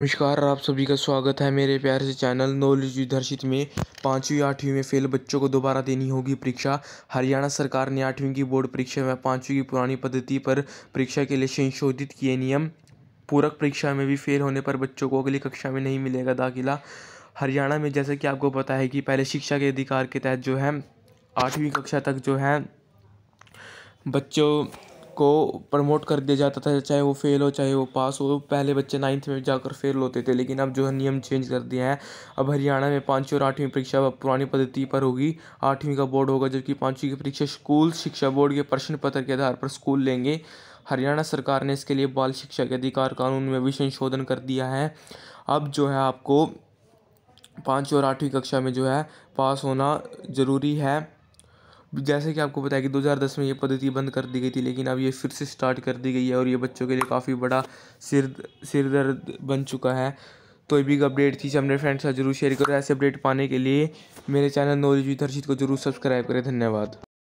नमस्कार, आप सभी का स्वागत है मेरे प्यारे से चैनल नॉलेज विदर्शित में। पाँचवीं, आठवीं में फेल बच्चों को दोबारा देनी होगी परीक्षा। हरियाणा सरकार ने आठवीं की बोर्ड परीक्षा में पाँचवीं की पुरानी पद्धति पर परीक्षा के लिए संशोधित किए नियम। पूरक परीक्षा में भी फेल होने पर बच्चों को अगली कक्षा में नहीं मिलेगा दाखिला। हरियाणा में जैसे कि आपको पता है कि पहले शिक्षा के अधिकार के तहत जो है, आठवीं कक्षा तक जो है, बच्चों को प्रमोट कर दिया जाता था, चाहे वो फेल हो, चाहे वो पास हो। पहले बच्चे नाइन्थ में जाकर फेल होते थे, लेकिन अब जो है नियम चेंज कर दिया है। अब हरियाणा में पाँचवीं और आठवीं परीक्षा पुरानी पद्धति पर होगी। आठवीं का बोर्ड होगा, जबकि पाँचवीं की परीक्षा स्कूल शिक्षा बोर्ड के प्रश्न पत्र के आधार पर स्कूल लेंगे। हरियाणा सरकार ने इसके लिए बाल शिक्षा के अधिकार कानून में भी संशोधन कर दिया है। अब जो है आपको पाँचवीं और आठवीं कक्षा में जो है पास होना ज़रूरी है। जैसे कि आपको बताया कि 2010 में ये पद्धति बंद कर दी गई थी, लेकिन अब ये फिर से स्टार्ट कर दी गई है और ये बच्चों के लिए काफ़ी बड़ा सिर सिर दर्द बन चुका है। तो ये भी अपडेट थी अपने फ्रेंड्स साथ ज़रूर शेयर करो। ऐसे अपडेट पाने के लिए मेरे चैनल नॉलेज विद हर्षित को ज़रूर सब्सक्राइब करें। धन्यवाद।